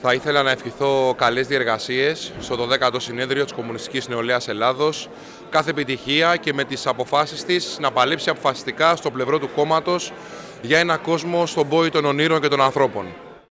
Θα ήθελα να ευχηθώ καλές διεργασίες στο 12ο συνέδριο της Κομμουνιστικής Νεολαίας Ελλάδος, κάθε επιτυχία και με τις αποφάσεις της να παλέψει αποφασιστικά στο πλευρό του κόμματος για ένα κόσμο στον πόη των ονείρων και των ανθρώπων.